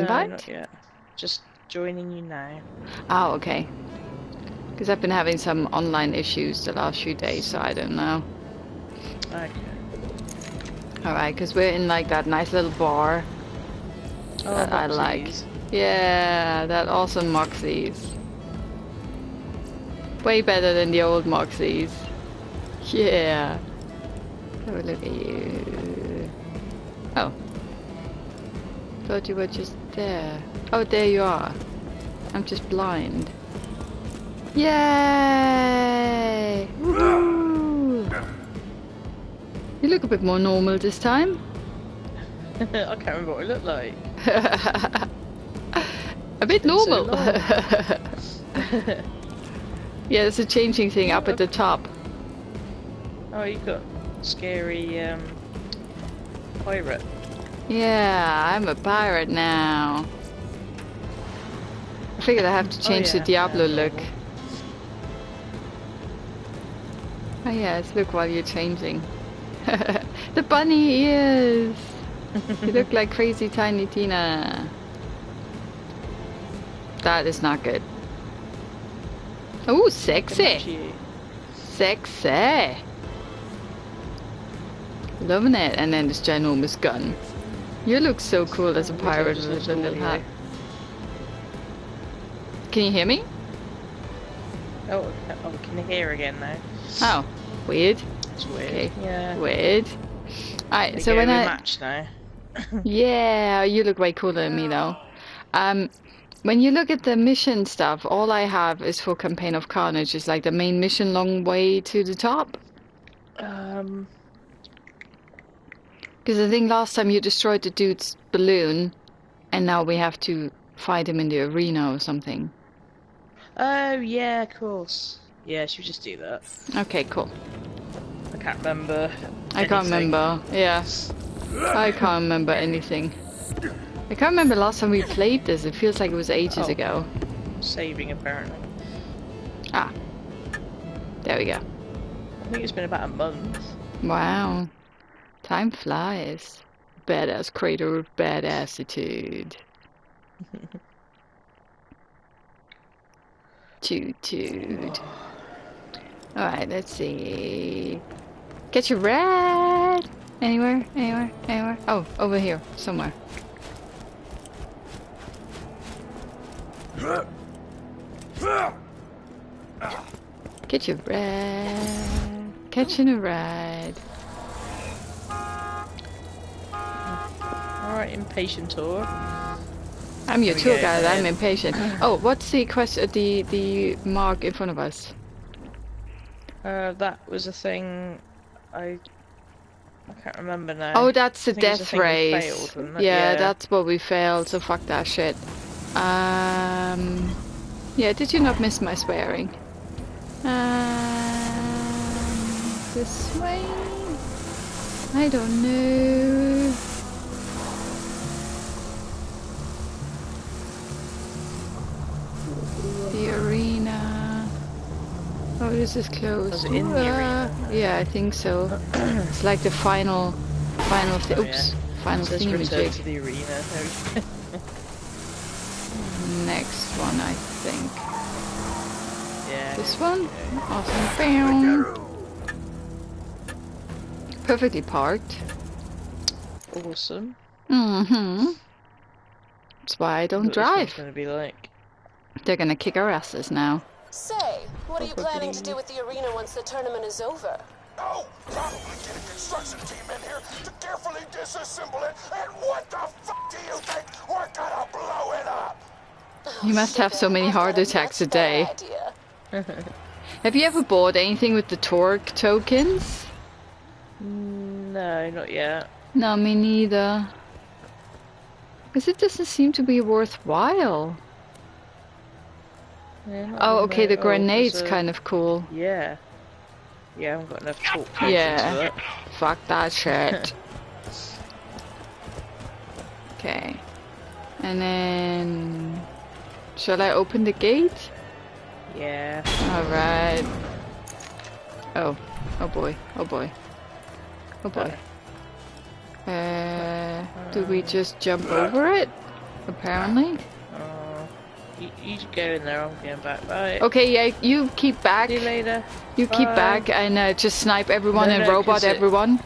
invite? No, not yet. Just joining you now. Oh, okay. Because I've been having some online issues the last few days, so I don't know. Okay. Alright, because we're in like that nice little bar Oh, that I like. Yeah, that awesome Moxxi's. Way better than the old Moxxi's. Yeah. Oh, look at you. Oh. Thought you were just there. Oh, there you are. I'm just blind. Yay! You look a bit more normal this time. I can't remember what it looked like. a bit so normal. long. yeah, there's a changing thing up at the top. Oh, you got scary um, pirate. Yeah, I'm a pirate now. I figured I have to Oh, change the Diablo yeah, look. Oh yes, look while you're changing. the bunny ears! you look like crazy tiny Tina. That is not good. Oh, sexy! Sexy! Loving it. And then this ginormous gun. You look so cool as a pirate with a little hat. Can you hear me? Oh, oh, we can hear again now. Oh, weird. It's weird. Okay. Yeah. Weird. Alright, They so when I match now. Yeah, you look way cooler than me though. Um, when you look at the mission stuff, all I have is for Campaign of Carnage. It's like the main mission, long way to the top. Um, Because I think last time you destroyed the dude's balloon, and now we have to fight him in the arena or something. oh yeah, of course. Yeah, should we just do that? Okay, cool. I can't remember. I can't remember. yes. I can't remember anything. I can't remember last time we played this. It feels like it was ages Oh. ago. Saving apparently. Ah, there we go. I think it's been about a month. Wow. Time flies. Badass crater with bad attitude. Toot toot. Alright, let's see. Get your rat! Anywhere? Anywhere? Anywhere? Oh, over here. Somewhere. Get your rat. Catching a ride. Alright, impatient tour. I'm your tour guide. I'm impatient. Oh, what's the quest? The the mark in front of us. Uh, that was a thing. I. I can't remember now. Oh, that's the I think it was a death race. failed, yeah, Yeah. that's what we failed. So fuck that shit. Um. Yeah, did you not miss my swearing? Um, this way. I don't know. The arena. Oh, this is close. Was in the Uh, arena? Yeah, I think so. it's like the final, final. Th Oh, oops, yeah. final Says return to the arena. There we go. Next one, I think. yeah. This one. Awesome. Bam. Perfectly parked. Awesome. Mm-hmm. That's why I don't What this one's drive. gonna be like. They're gonna kick our asses now. Say, what are you planning to do with the arena once the tournament is over? Oh, probably get a construction team in here to carefully disassemble it. And what the fuck do you think? We're gonna blow it up. You must have so many heart attacks a day. Idea. Have you ever bought anything with the Torgue tokens? No, not yet. No, me neither. Because it doesn't seem to be worthwhile. Yeah, Oh, okay, the. Oh, grenade's kind of cool. Yeah. Yeah, I haven't got enough talk. Yeah. Fuck that shit. okay. And then... Shall I open the gate? Yeah. Alright. Oh. Oh boy. Oh boy. Oh boy. Uh, do we just jump over it? Apparently. Oh, you, you go in there. I'm going back. Bye. Okay, yeah, you keep back. See you later. You keep back and uh, just snipe everyone No, and no, robot 'cause it- everyone.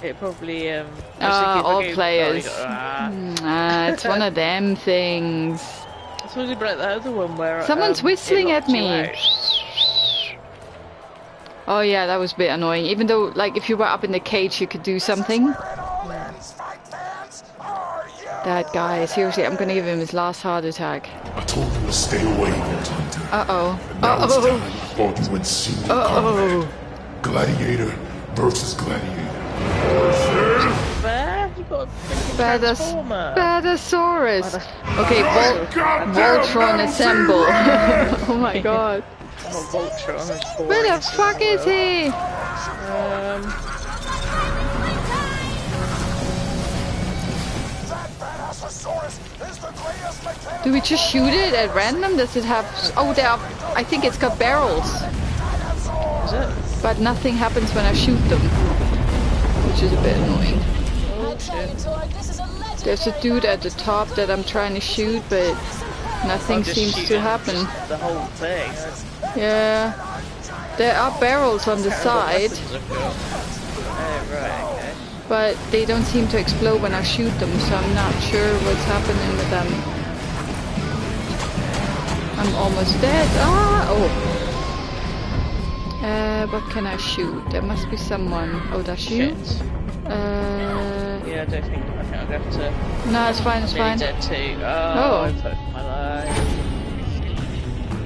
It probably um. I was Ah, thinking if I all go- players. oh, got- ah. Ah, it's one of them things. It's really like the other one where Someone's um, whistling at locked you me. Out. Oh yeah, that was a bit annoying. Even though, like, if you were up in the cage, you could do something. Where it all ends, fight fans. Are you? That guy, seriously, I'm gonna give him his last heart attack. I told you to stay away, Vault Hunter. Uh oh. Uh it's time oh. I you in single Uh combat. oh. Gladiator versus gladiator. Bear, you got a freaking Badas- transformer. Badasaurus. Okay, Vol- Voltron assemble. oh my god. Not Voltron. it's Where the fuck is he? Um, That badassosaurus is the greatest mechanical Do we just shoot it at random? Does it have? Oh, there. Are, I think it's got barrels, is it? but nothing happens when I shoot them, which is a bit annoying. I tell you, Torgue, this is a legendary There's a dude at the top that I'm trying to shoot, but nothing seems to happen. The whole thing. Yeah. There are barrels on the side, weapons I've got. Oh, right, okay. but they don't seem to explode when I shoot them, so I'm not sure what's happening with them. I'm almost dead. Ah! Oh. Uh, what can I shoot? There must be someone. Oh, that's you? Uh, Yeah, I don't think I think I'll have to. no, it's fine, it's fine. dead too. Oh, Oh. I my life.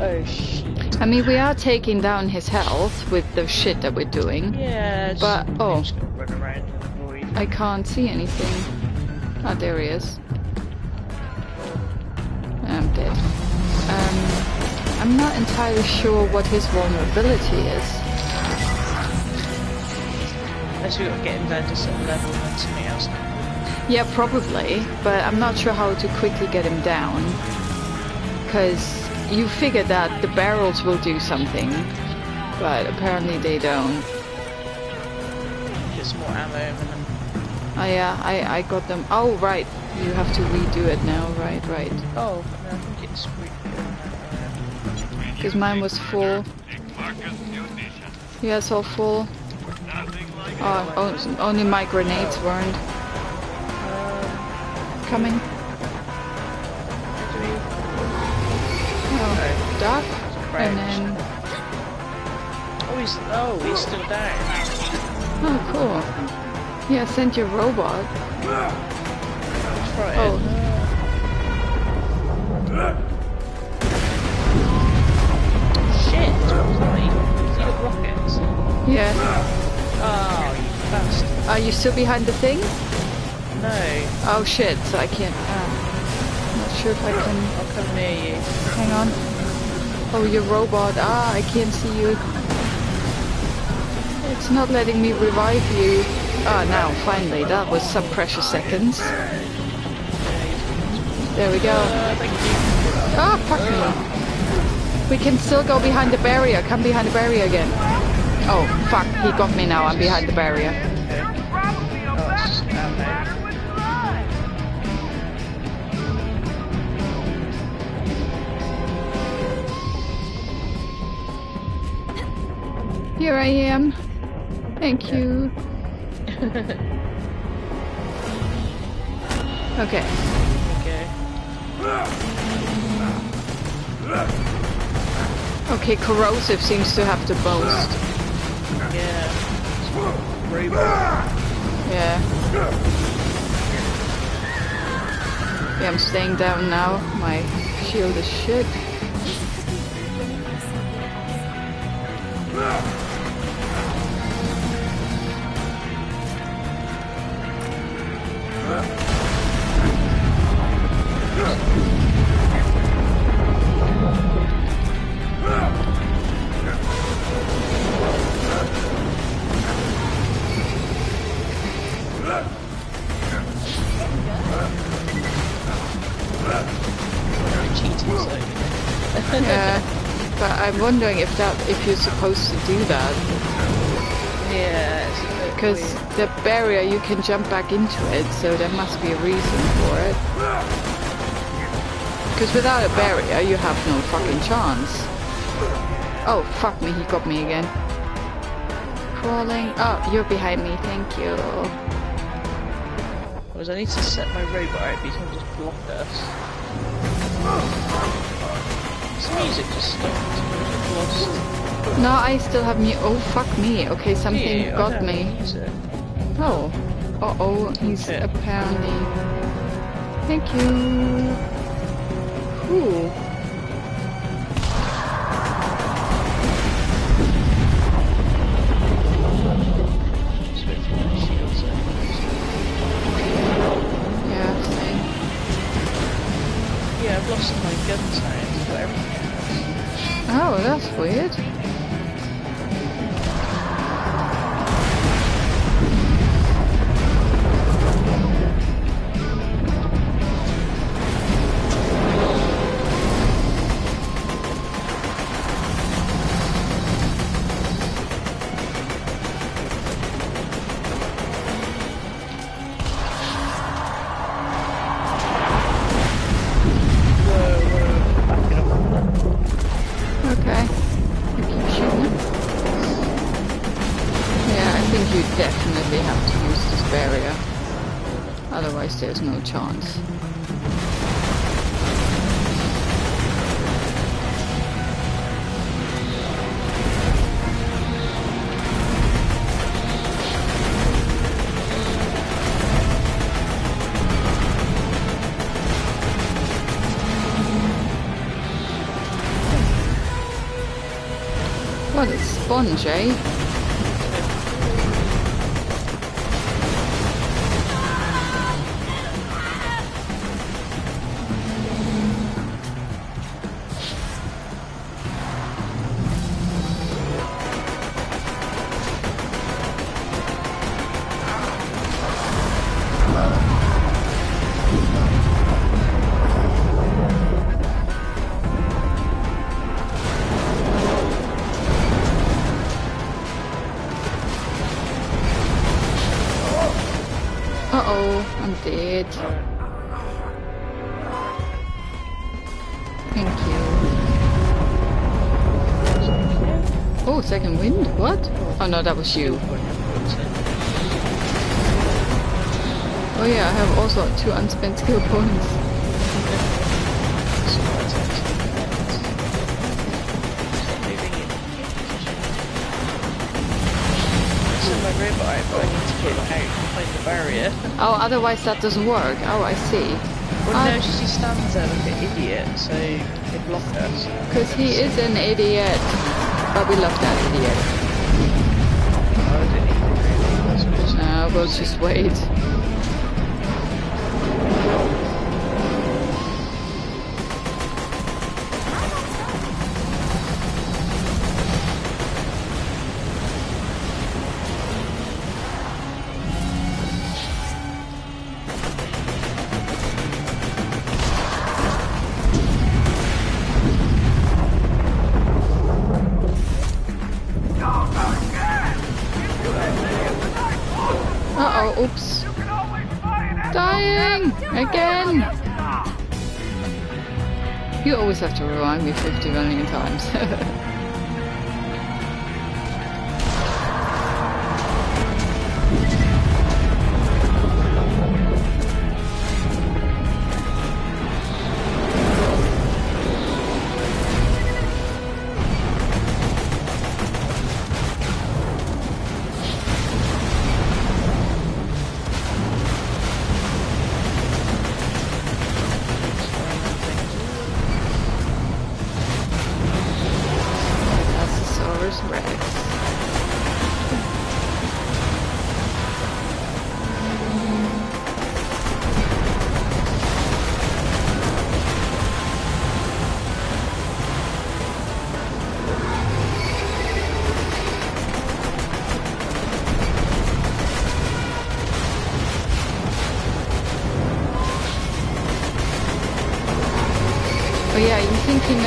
Oh shit. I mean, we are taking down his health with the shit that we're doing. Yeah, But- oh. just gonna run around and avoid. I can't see anything. Ah, there he is. I'm dead. Um, I'm not entirely sure what his vulnerability is. Unless we get him down to some level and then something else. Yeah, probably, but I'm not sure how to quickly get him down. Because you figure that the barrels will do something, but apparently they don't. Some more ammo and then. Oh yeah, I, I got them. Oh, right. You have to redo it now. Right, right. Oh, I think it's. Uh, because mine was full. Yeah, it's all full. Oh, only my grenades weren't. Uh, coming. Oh. And then... Oh, he's. Oh, he's still down. Oh, cool. Yeah, send your robot. Try Oh. it. Shit! Sorry. Has he rockets? Yeah. Oh, you bastard. Are you still behind the thing? No. Oh shit, so I can't... Uh, not sure if I can... I'll come near you. Hang on. Oh, your robot. Ah, I can't see you. It's not letting me revive you. Ah, now, finally. That was some precious seconds. There we go. Ah, fuck me. We can still go behind the barrier. Come behind the barrier again. Oh, fuck. He got me now. I'm behind the barrier. Here I am. Thank you. Okay. Okay. Okay, corrosive seems to have the most. Yeah. Robot. Yeah. Yeah, I'm staying down now. My shield is shit. Wondering if that if you're supposed to do that. Yeah, it's a bit. because the barrier you can jump back into it, so there must be a reason for it. Because without a barrier, you have no fucking chance. Oh, fuck me, he got me again. Crawling. Oh, you're behind me, thank you. Was I need to set my robot out because it just block us. This music just stopped. I was lost. No, I still have me. Oh, fuck me. Okay, something Yeah, got me. Oh. Uh oh, he's Yeah. apparently. Thank you. Ooh. Weird. Sponge, eh? Second wind? What? Oh no, that was you. Oh yeah, I have also two unspent skill points. my robot but I need to get out behind the barrier. Oh, otherwise that doesn't work. Oh, I see. Well, no, she stands there like an idiot, so they block us. Because he is an idiot. But we love that idiot. Oh, I don't need it really. That's what it's- Uh, we'll just wait.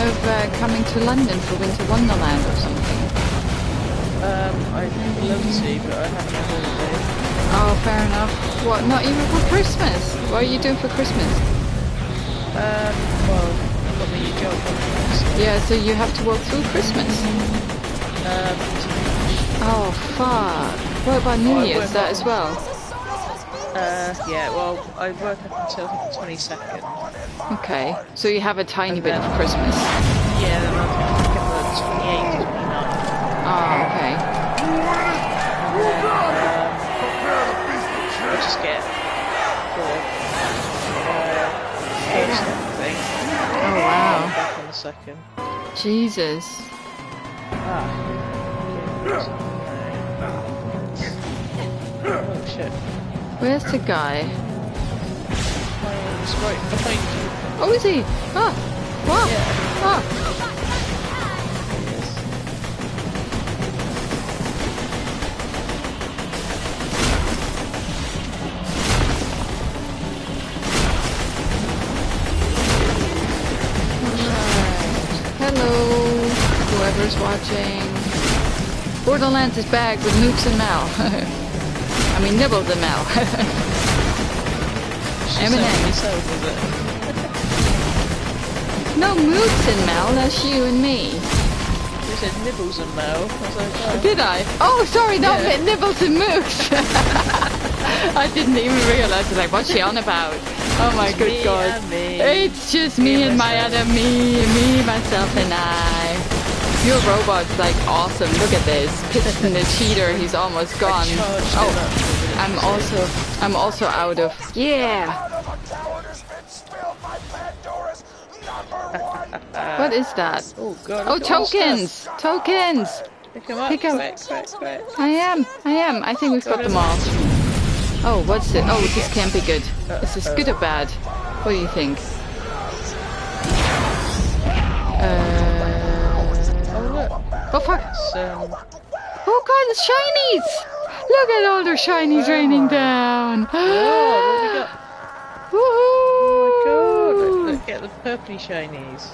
Of uh, coming to London for Winter Wonderland or something? Um, I'd love to, see but I have no holiday. Oh, fair enough. What, not even for Christmas? What are you doing for Christmas? Um, well, I've got my new job. So, Yeah, so you have to work through Christmas. um, Oh, fuck. What about New Oh, Year's, that as well? Uh, yeah, well, I work up until the 22nd. Okay, so you have a tiny And bit of Christmas. Yeah, then I think I the 28th, 29th. Oh, okay. I just get the uh, everything. Oh, wow. Back on the second. Jesus. Ah. Oh shit. Where's the guy? Oh, right behind you. Oh, is he? Ah, wow. Yeah. Ah. Alright. Hello, whoever's watching. Borderlands is back with Nukes and Mal. I mean, Nibbles and Mal. She Eminem. said yourself, is it? no Mooks and Mel, that's you and me. You said nibbles and Mel. I like, oh. Did I? Oh, sorry, not Yeah. Nibbles and Mooks. I didn't even realize. Like, what's she on about? Oh my It's good god. It's just me, Me and and my other me, me, myself, and I. Your robot's like awesome. Look at this. Piston the cheater. He's almost gone. Oh, it up with it. I'm also, I'm also out of. Yeah. Blood of a coward has been spilled by Pandora's number one What is that? Oh god. Oh, look at all the tokens, tokens. Pick 'em up. Pick 'em. Quick, quick, quick. I am, I am. I think we've got them all. Oh, what's it? Oh, this can't be good. Is this good or bad? What do you think? Uh. Oh fuck! Um, Oh god, it's shinies! Look at all the shinies raining down! oh, what have we got? Oh my god. Woohoo! Look at the purpley shinies.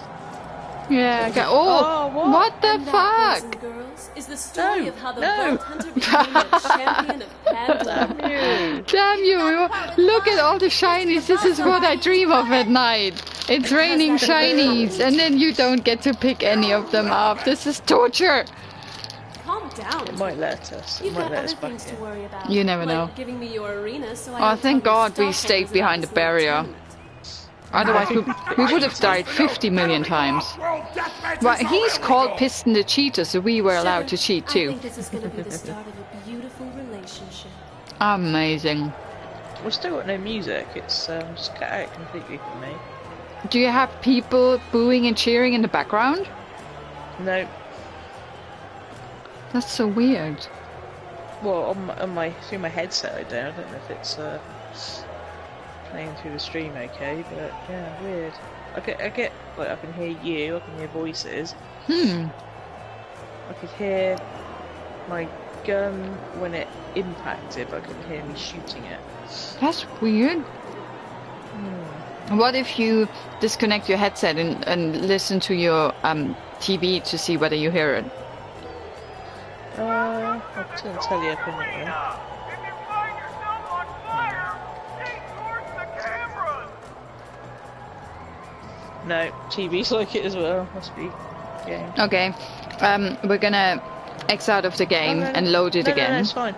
Yeah, I got. Oh, Oh, what? what the And that, fuck? girls, is the story No, of how the no. Vault Hunter became the champion of Pandora. Ew. Damn you! Look at all the shinies. This is what I dream of at night. It's raining shinies, and then you don't get to pick any of them up. This is torture. Calm down. It might let us. It You've might got let other us back things to worry about. You never like know. Giving me your arena, so I Oh, don't thank tell your God we stayed behind the this little barrier. Tournament. Otherwise, we, we would have died 50 million times. Well, he's called Piston the Cheater, so we were allowed to cheat too. think this is going to be the start of a beautiful relationship. Amazing. We've still got no music. It's um, just cut out completely for me. Do you have people booing and cheering in the background? No. That's so weird. Well, on my, on my through my headset, I don't. I don't know if it's uh, playing through the stream okay, but yeah, weird. I get, I get, like, I can hear you, I can hear voices. Hmm. I could hear my gun when it impacted, but I couldn't hear me shooting it. That's weird. What if you disconnect your headset and, and listen to your um, TV to see whether you hear it? Uh, I'll turn the telly up anyway. No, TV's like it as well. Must be game. Okay. Um, we're gonna X out of the game Oh, no, no. and load it no, No, again. no, it's fine.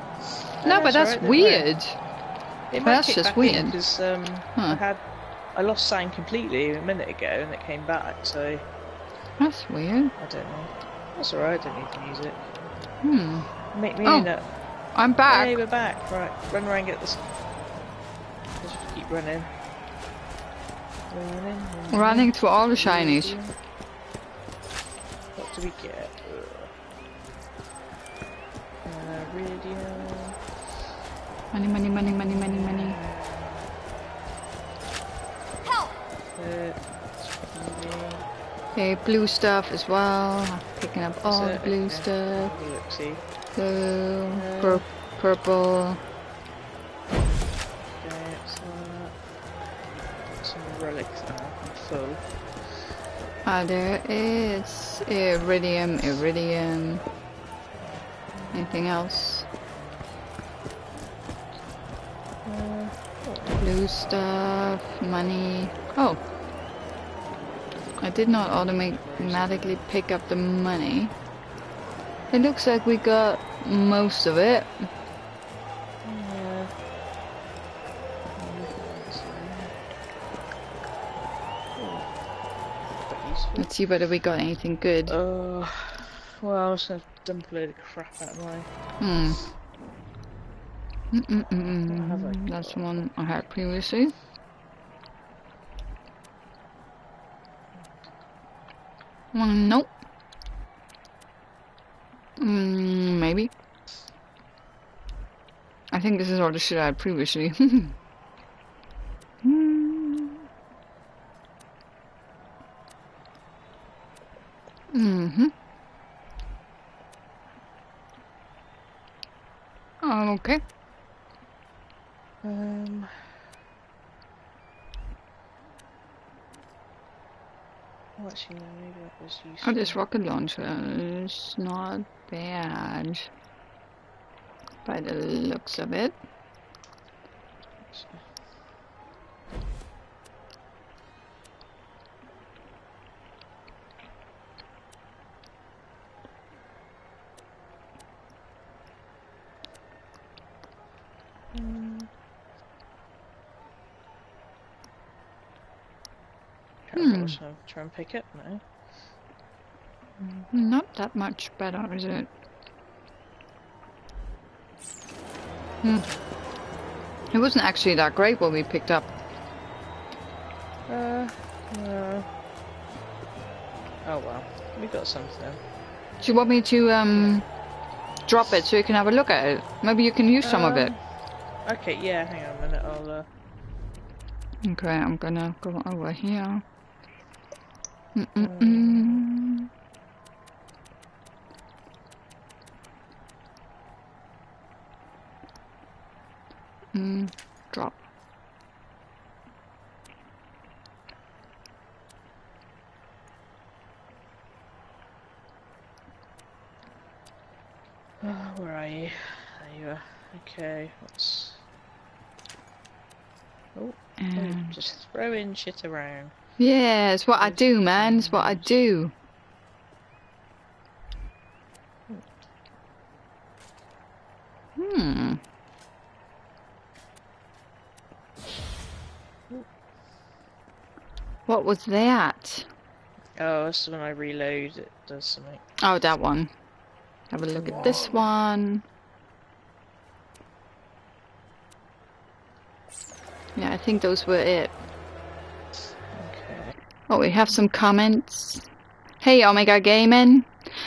No, but that's alright, weird. It That's just weird. because um, Huh. I had I lost sound completely a minute ago and it came back. So That's weird. I don't know. That's alright. I don't need to use it. Hmm. Make me Oh, in it. I'm back. Hey, we're back. Right, run around, get this. Just keep running. Running, to all the shinies. What do we get? Uh, radio. Money, money, money, money, money, money. Uh, TV. Okay, blue stuff as well. Picking up all the blue Okay. stuff. Blue, pur- purple. I'm. Ah, there is Eridium, Eridium. Anything else? Blue stuff, money. Oh. I did not automatically pick up the money. It looks like we got most of it. Let's see whether we got anything good. Uh, well, I was gonna dump a load of crap out of my. Hmm. What Mm-mm-mm. That's one I had previously. Mm, nope. Mm, maybe. I think this is all the shit I had previously. Hmm. Mm-hmm. Okay. Um. Oh, actually, no, maybe that was useful. Oh, this rocket launcher is not bad. By the looks of it. Try, Hmm. and try, and pick it? now. Not that much better, is it? Hmm. It wasn't actually that great what we picked up. Uh, no. Oh well, we got something. Do you want me to um drop it so you can have a look at it? Maybe you can use some of it. Um, Okay, yeah, hang on a minute, I'll, uh, Okay, I'm gonna go over here. Mm-mm-mm. Mm, drop. oh, where are you? There you are. Okay, what's... Oh, And just throwing shit around. Yeah, it's what I do, man. It's what I do. Hmm. What was that? Oh, this is when I reload, it does something. Oh, that one. Have a look at this one. Yeah, I think those were it. Oh, we have some comments. Hey, Omega Gaming.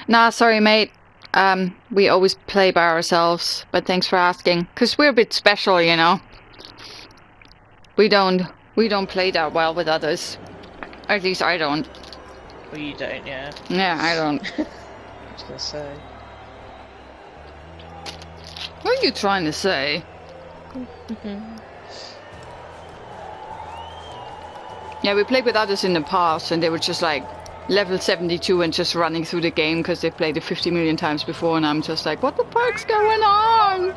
Nah, sorry, mate. Um, we always play by ourselves, but thanks for asking. Cause we're a bit special, you know. We don't, we don't play that well with others. At least I don't. Well, you don't, yeah. Yeah, I don't. I was gonna say. What are you trying to say? Yeah, we played with others in the past, and they were just like level 72 and just running through the game because they played it 50 million times before, and I'm just like, what the fuck's going on?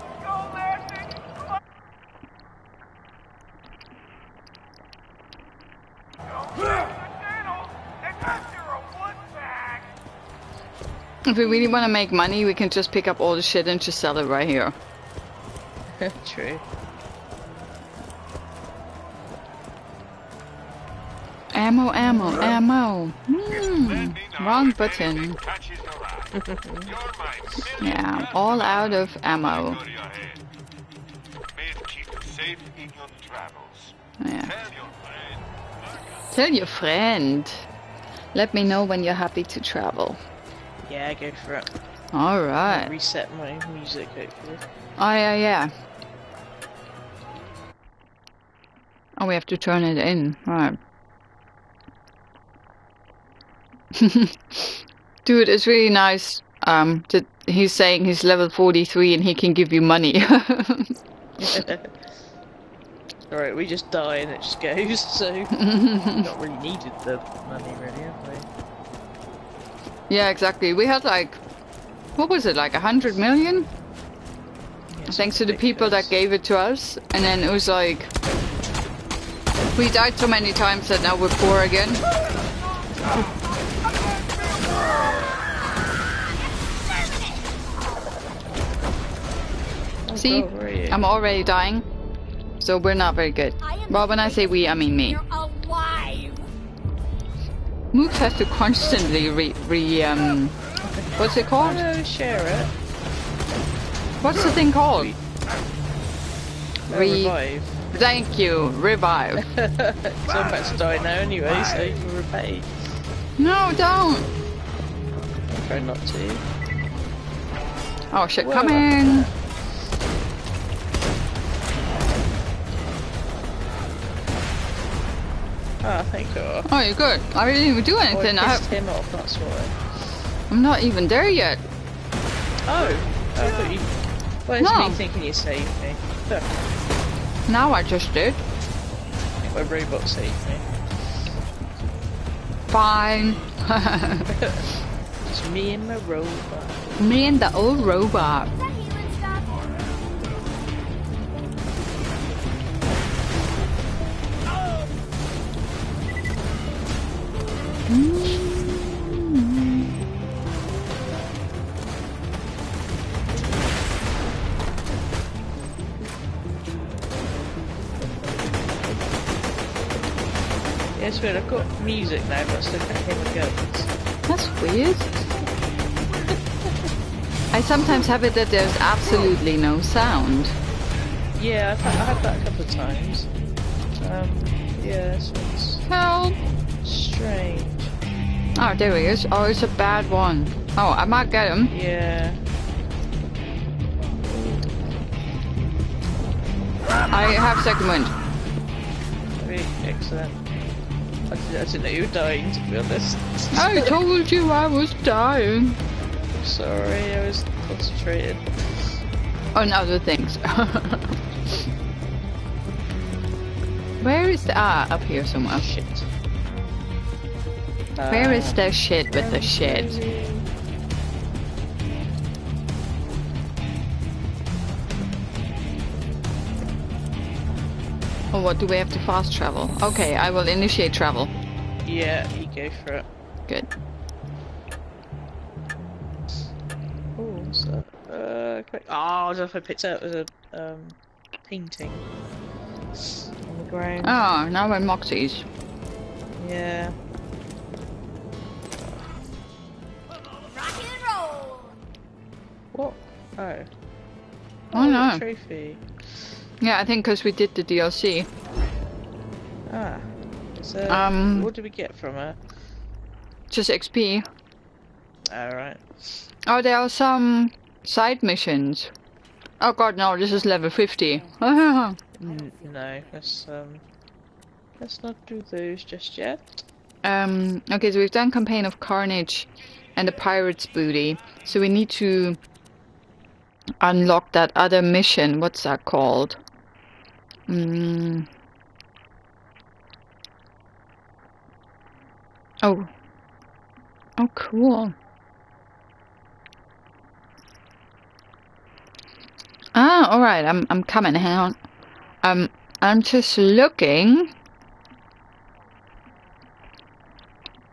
If we really want to make money, we can just pick up all the shit and just sell it right here. True. Ammo, ammo, ammo. Hmm, wrong button. Yeah, all out of ammo. Yeah. Tell your friend. Let me know when you're happy to travel. Yeah, go for it. All right. Reset my music, hopefully. Oh yeah, yeah. Oh, we have to turn it in. Right. Dude, it's really nice. Um, that he's saying he's level 43 and he can give you money. Alright, we just die and it just goes, so... not really needed the money, really, have we? yeah, exactly. We had like what was it, like a hundred million? Yeah, Thanks to the people that gave it to us. And then it was like, we died so many times that now we're poor again. See, God, where are you? I'm already dying. So we're not very good. Well, when I say we, I mean me. alive! Mooks has to constantly re, re um, what's it called? No, share it. What's the thing called? No, Re- revive. Thank you, revive. Because I'm about to die now anyway, so you can repay. no, don't. Try not to. Oh shit, Whoa. coming. Ah, thank God. Oh, you're good. I didn't even do Oh, I anything. I pissed him off, that's why. I'm not even there yet. Oh, I thought you... Well, it's No. me thinking you saved me. Now I just did. My robot saved me. Fine. It's me and my robot. Me and the old robot. Weird. I've got music now, but I still can't hear my guns. That's weird. I sometimes have it that there's absolutely no sound. Yeah, I've had, I had that a couple of times. Um, yeah, this one's Help! strange. Oh, there he is. Oh, it's a bad one. Oh, I might get him. Yeah. I have second wind. Very excellent. I didn't, know you were dying, to be honest. I told you I was dying. Sorry, I was concentrated. On other things. Where is the ah up here somewhere? Shit. Where is Ah, the shit with the shit? Oh, what do we have to fast travel? Okay, I will initiate travel. Yeah, you go for it. Good. Oh, what's that? Uh, quick. Oh, I don't know if I picked up as a um, painting on the ground. Oh, now we're Moxxi's. Yeah. What? Oh. Oh, no. Trophy. Yeah, I think because we did the DLC. Ah. So, Um, what do we get from her? Just XP. Alright. Oh, there are some side missions. Oh god, no, this is level 50. oh, no, let's um, let's not do those just yet. Um, okay, so we've done Campaign of Carnage and the Pirate's Booty. So we need to unlock that other mission. What's that called? Mm. Oh. Oh, cool. Ah, alright, I'm, I'm coming, on. Um, I'm just looking.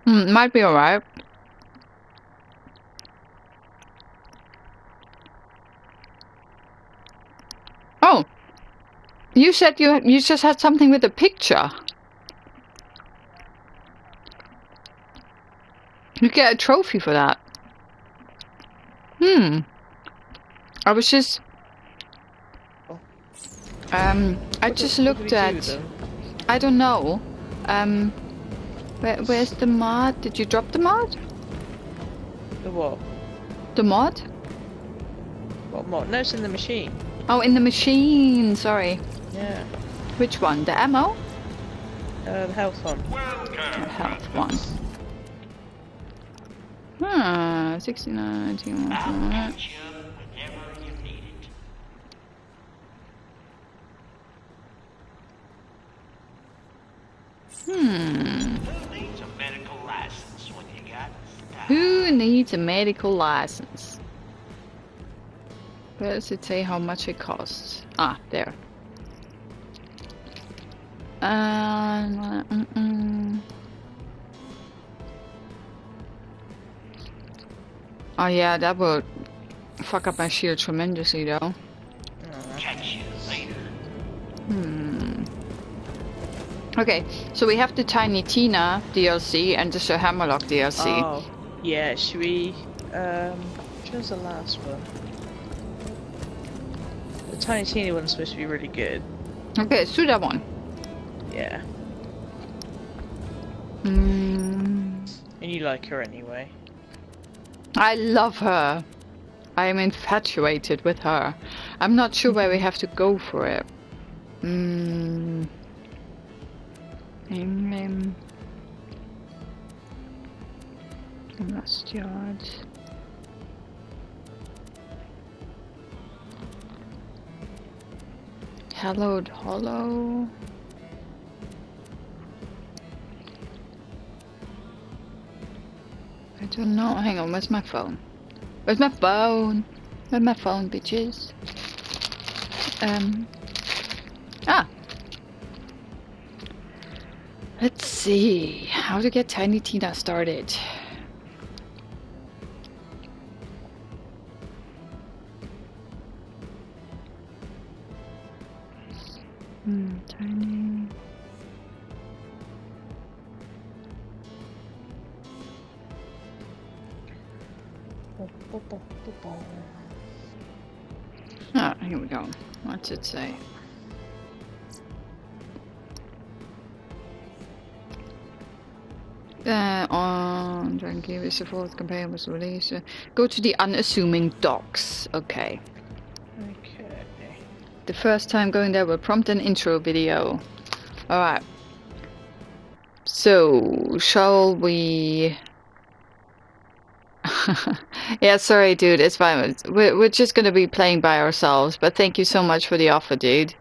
Hmm, might be alright. Oh, you said you you just had something with a picture. You get a trophy for that. Hmm. I was just. Um, I What just looked do at. I don't know. Um, where, where's the mod? Did you drop the mod? The what? The mod? What mod? No, it's in the machine. Oh, in the machine. Sorry. Yeah. Which one? The ammo? Uh, the health one. The health one. Hmm. 69. 21, Hmm. needs a medical license when you got Who needs a medical license? Where does it say how much it costs? Ah, there. Uh, mm, mm. Oh yeah, that would fuck up my shield tremendously though. catch you Hmm. Okay, so we have the Tiny Tina DLC and the Sir Hammerlock DLC. Oh, yeah. Should we? Um, which was the last one? The Tiny Teeny one's supposed to be really good. Okay, let's do that one. Yeah, Hmm. and you like her anyway. I love her. I am infatuated with her. I'm not sure where we have to go for it. Hmm. Um, Rustyards. Hallowed Hollow. I don't know. Hang on, where's my phone? Where's my phone? Where's my phone, bitches? Um. Ah. Let's see. How to get Tiny Tina started. The fourth campaign was released. Go to the unassuming docks. Okay. Okay. The first time going there will prompt an intro video. Alright. So, shall we... yeah, sorry, dude. It's fine. We're, we're just gonna be playing by ourselves. But thank you so much for the offer, dude.